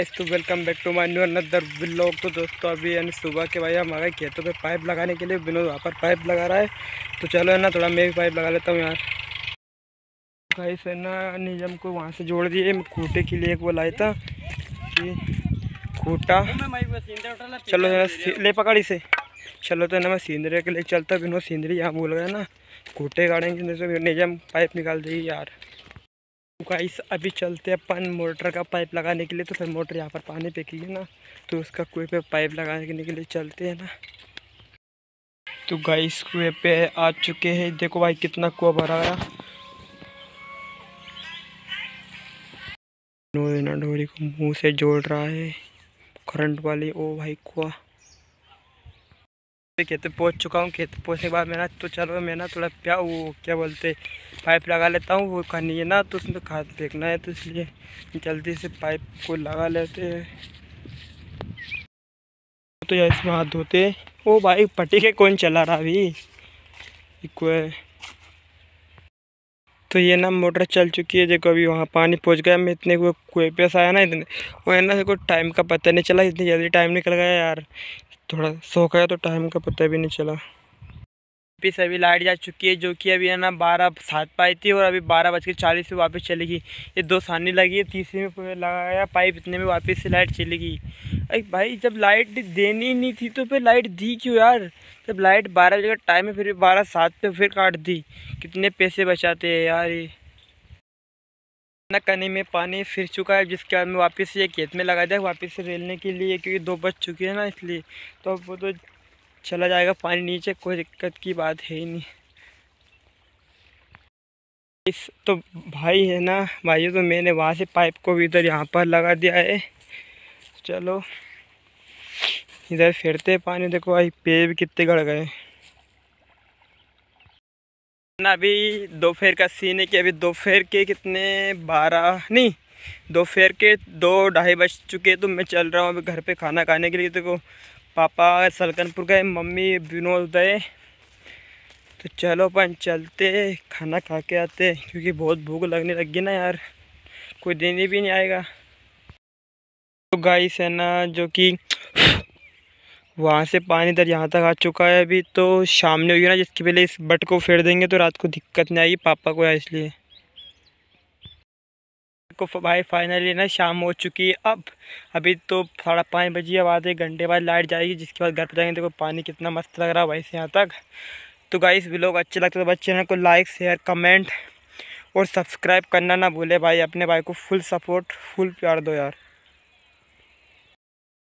तो welcome back to my new another blog तो दोस्तों, अभी यानी सुबह के भाई हम आ गए खेतों पे पाइप लगाने के लिए। विनोद वहाँ पर पाइप लगा रहा है। तो चलो है ना, थोड़ा मैं भी पाइप लगा लेता हूँ यार। भाई से ना निजम को वहाँ से जोड़ दिए। खूटे के लिए एक वो लाया था। कि खूटा। चलो ले पकड़ी से चलो तो ना, मैं सींदरे के लिए चलता। विनोद सींदरी यहाँ भूल गया ना। खूटे गाड़ेंगे। निजम पाइप निकाल देगी यार। गाइस अभी चलते हैं अपन मोटर का पाइप लगाने के लिए तो फिर मोटर यहाँ पर पानी पे की है ना तो उसका कुएँ पे पाइप लगाने के लिए चलते हैं ना। तो गाइस कुएँ पे आ चुके हैं। देखो भाई कितना कुआ भरा गया डोरी को मुँह से जोड़ रहा है। करंट वाली, ओ भाई कुआ। खेत पहुँच चुका हूँ। खेत पहुँचने के बाद मैं तो चलो मैं ना थोड़ा प्या वो क्या बोलते, पाइप लगा लेता हूँ, वो करनी है ना तो उसमें खाद फेंकना है तो इसलिए जल्दी से पाइप को लगा लेते हैं। तो यार इसमें हाथ धोते ओ भाई पट्टी के कौन चला रहा अभी? तो ये ना मोटर चल चुकी है, देखो अभी वहाँ पानी पहुँच गया, मैं इतने को कुएँ पे आया ना, इतने वो है ना, देखो टाइम का पता नहीं चला, इतनी जल्दी टाइम निकल गया यार। थोड़ा सो गया तो टाइम का पता भी नहीं चला। वापिस अभी लाइट जा चुकी है, जो कि अभी है ना बारह सात पाई थी और अभी बारह बज के चालीस से वापस चलेगी। ये दो सानी लगी है, तीसरी में लगाया, पाइप इतने में वापस से लाइट चलेगी। अरे भाई, जब लाइट देनी नहीं थी तो फिर लाइट दी क्यों यार? जब लाइट बारह बजे का टाइम है, फिर बारह सात पे फिर काट दी। कितने पैसे बचाते हैं यार ये। कनी में पानी फिर चुका है, जिसके बाद में वापस ये खेत में लगा दिया। वापस से रेलने के लिए, क्योंकि दो बज चुकी है ना, इसलिए। तो अब वो तो चला जाएगा पानी नीचे, कोई दिक्कत की बात है ही नहीं। इस तो भाई है ना, भाई तो मैंने वहाँ से पाइप को भी इधर यहाँ पर लगा दिया है। चलो, इधर फिरते पानी, देखो भाई, पेड़ कितने गड़ गए। ना, अभी दोपहर का सीन है कि अभी दोपहर के कितने बारह, नहीं, दोपहर के दो ढाई बज चुके तो मैं चल रहा हूँ अभी घर पे खाना खाने के लिए। देखो, पापा सलकनपुर गए, मम्मी विनोद गए। तो चलो अपन चलते, खाना खा के आते क्योंकि बहुत भूख लगने लगी ना यार। कोई देने भी नहीं आएगा। तो गाइस है ना, जो कि वहाँ से पानी इधर यहाँ तक आ चुका है अभी तो शाम ने हुई ना, जिसकी पहले इस बट को फेर देंगे तो रात को दिक्कत नहीं आएगी पापा को इसलिए। को भाई फाइनली ना शाम हो चुकी है, अब, अभी तो साढ़ा पाँच बजे अब आधे घंटे बाद लाइट जाएगी, जिसके बाद घर पर जाएँगे, देखो पानी कितना मस्त लग रहा है भाई से यहाँ तक। तो गाइस लोग अच्छे लगते तो बच्चे चैनल को लाइक शेयर कमेंट और सब्सक्राइब करना ना भूले भाई, अपने भाई को फुल सपोर्ट फुल प्यार दो यार।